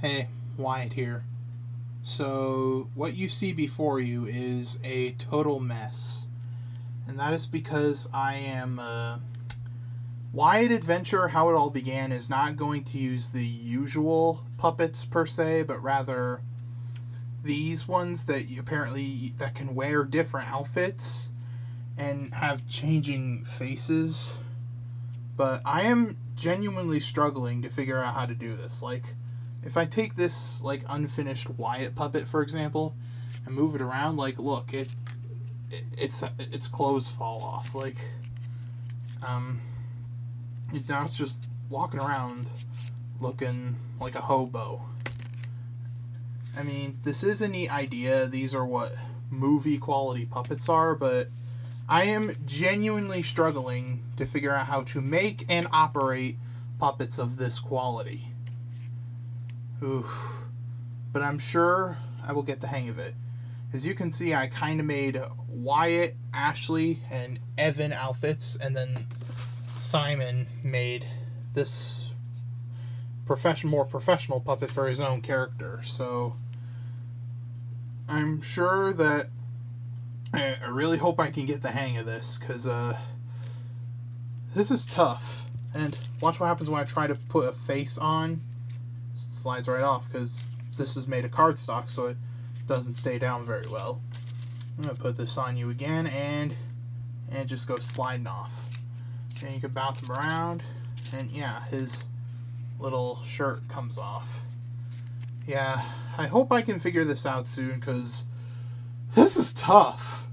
Hey, Wyatt here. So, what you see before you is a total mess. And that is because I am. Uh, Wyatt Adventure, how it all began, is not going to use the usual puppets per se, but rather these ones that you apparently that can wear different outfits and have changing faces. But I am genuinely struggling to figure out how to do this. Like, if I take this like unfinished Wyatt puppet, for example, and move it around, like look, it, it it's its clothes fall off. Like, um, now it's just walking around looking like a hobo. I mean, this is a neat idea. These are what movie quality puppets are, but I am genuinely struggling to figure out how to make and operate puppets of this quality. Oof. But I'm sure I will get the hang of it. As you can see, I kind of made Wyatt, Ashley, and Evan outfits, and then Simon made this profession more professional puppet for his own character. So I'm sure that I, I really hope I can get the hang of this because uh, this is tough. And watch what happens when I try to put a face on slides right off because this is made of cardstock so it doesn't stay down very well. I'm going to put this on you again and and it just goes sliding off. And you can bounce him around and yeah, his little shirt comes off. Yeah, I hope I can figure this out soon because this is tough.